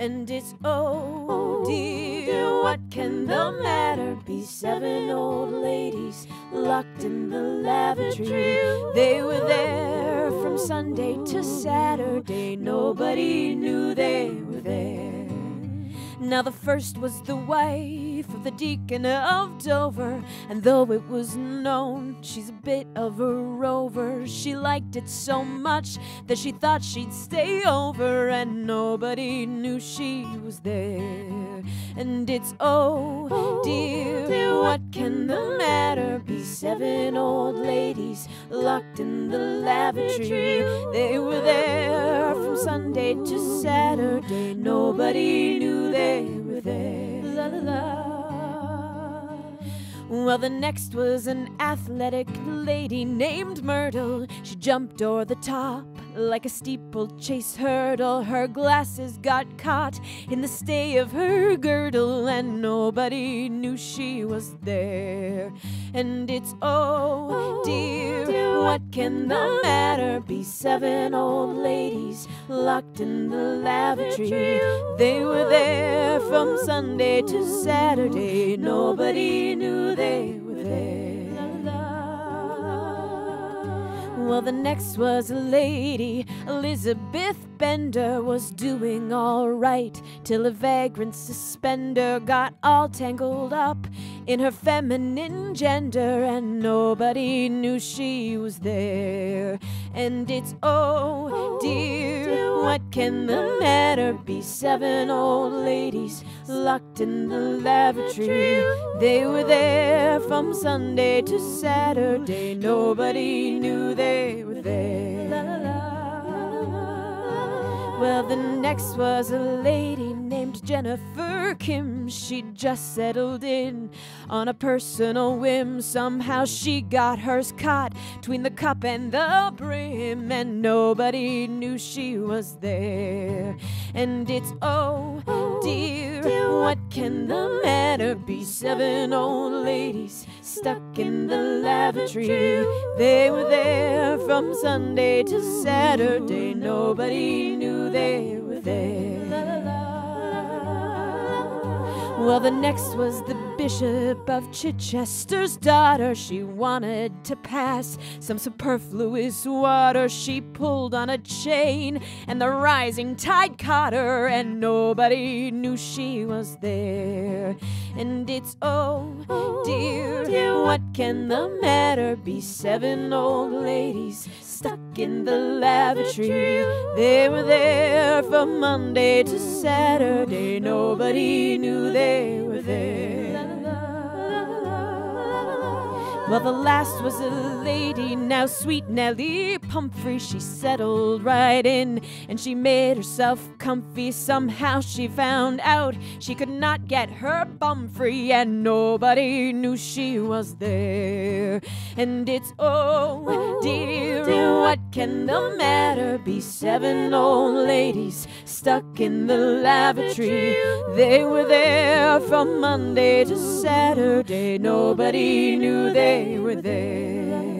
And it's oh oh dear, what can the matter be? Seven old ladies locked in the lavatory. They were there from Sunday to Saturday. Nobody knew they were there. Now the first was the wife of the deacon of Dover, and though it was known she's a bit of a rover, she liked it so much that she thought she'd stay over, and nobody knew she was there. And it's oh, oh dear, what can the matter be? Seven old ladies locked in the lavatory. They were there from Sunday to Saturday. Nobody knew they were there. La la la. Well, the next was an athletic lady named Myrtle. She jumped o'er the top like a steeplechase hurdle. Her glasses got caught in the stay of her girdle, and nobody knew she was there. And it's oh, oh dear, what can the matter be? Seven old ladies locked in the lavatory. They were there from Sunday to Saturday. Nobody knew they were there. Well, the next was a lady, Elizabeth Bender, was doing all right till a vagrant suspender got all tangled up in her feminine gender, and nobody knew she was there. And it's oh dear, what can the matter be? Seven old ladies locked in the lavatory. They were there from Sunday to Saturday. Nobody knew they were there. Well, the next was a lady named Jennifer Kim. She'd just settled in on a personal whim. Somehow she got hers caught between the cup and the brim, and nobody knew she was there. And it's oh dear, oh, what can the matter be? Seven old ladies stuck in the lavatory. They were there from Sunday to Saturday. Nobody knew they were Well, the next was the Bishop of Chichester's daughter. She wanted to pass some superfluous water. She pulled on a chain, and the rising tide caught her, and nobody knew she was there. And it's oh dear, oh, what can the matter be? Seven old ladies stuck in the lavatory. They were there from Monday to Saturday. Nobody knew they were there. Well, the last was a lady, now sweet Nellie Pumphrey. She settled right in and she made herself comfy. Somehow she found out she could not get her bum free, and nobody knew she was there. And it's oh can the matter be? Seven old ladies stuck in the lavatory. They were there from Monday to Saturday. Nobody knew they were there.